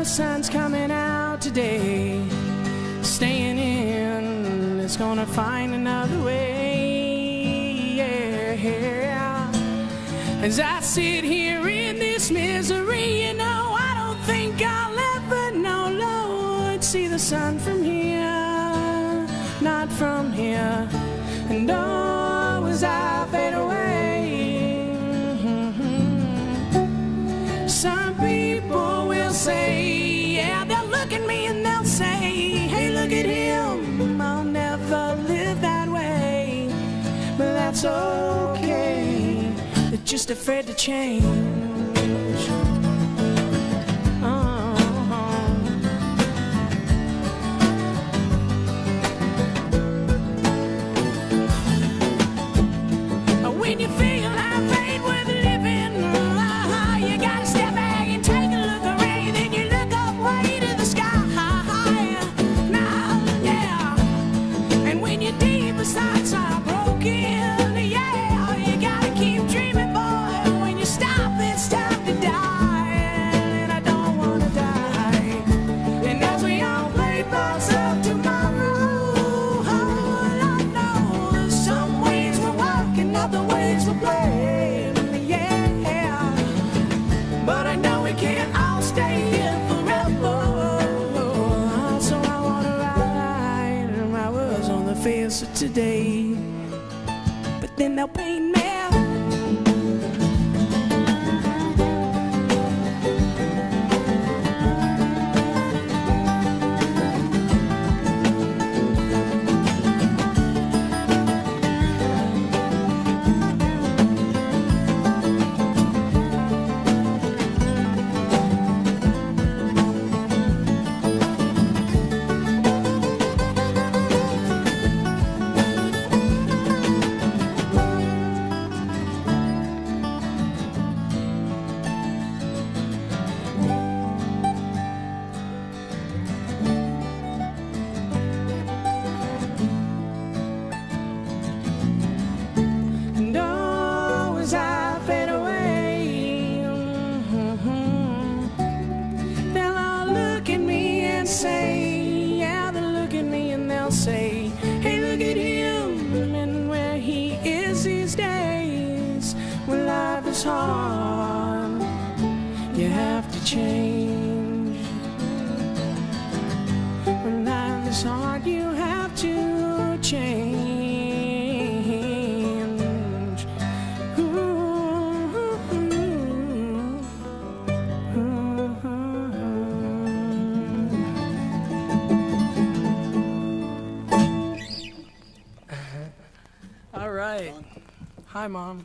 the sun's coming out today. Staying in is gonna find another way. Yeah. As I sit here in this misery, you know, I don't think I'll ever know, Lord, see the sun from here, not from here. And oh, was I that's okay, they're just afraid to change. Then they'll paint me. Hard, you have to change. When life is hard, you have to change. Uh-huh. All right. Hi, Mom.